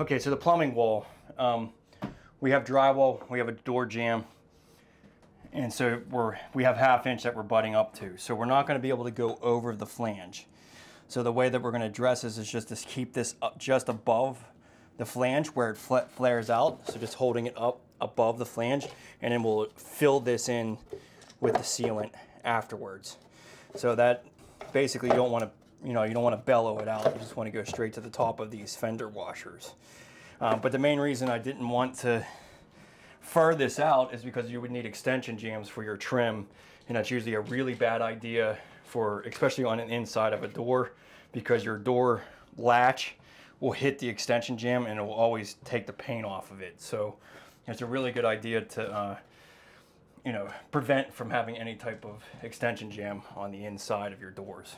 Okay, so the plumbing wall, um, we have drywall, we have a door jamb, and so we're we have half inch that we're butting up to. So we're not going to be able to go over the flange. So the way that we're going to address this is just to keep this up just above the flange where it fl flares out. So just holding it up above the flange, and then we'll fill this in with the sealant afterwards. So that basically you don't want to you know, you don't want to bellow it out. You just want to go straight to the top of these fender washers. Um, but the main reason I didn't want to fur this out is because you would need extension jambs for your trim. And that's usually a really bad idea for, especially on an inside of a door, because your door latch will hit the extension jamb and it will always take the paint off of it. So it's a really good idea to, uh, you know, prevent from having any type of extension jamb on the inside of your doors.